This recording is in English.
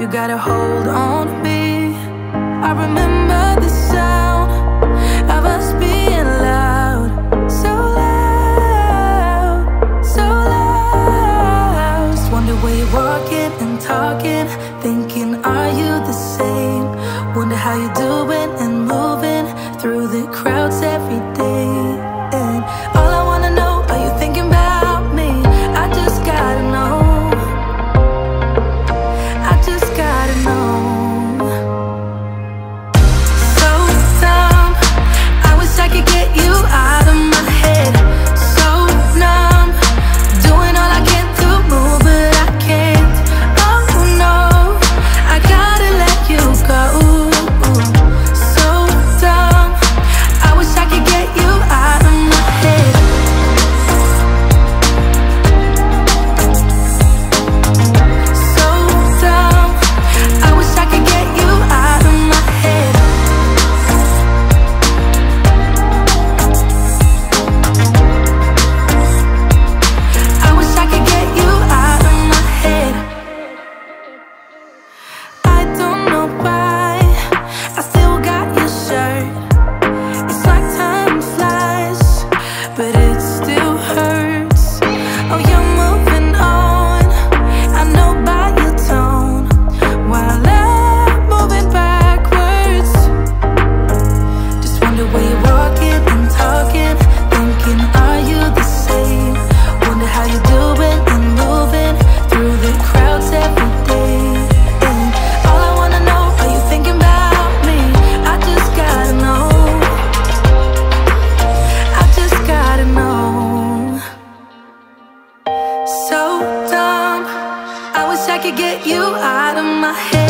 You gotta hold on to me. I remember the sound Of us being loud. So loud, so loud. Just Wonder where you're walking and talking Thinking, are you the same? Wonder how you're doing and moving. you out of my head.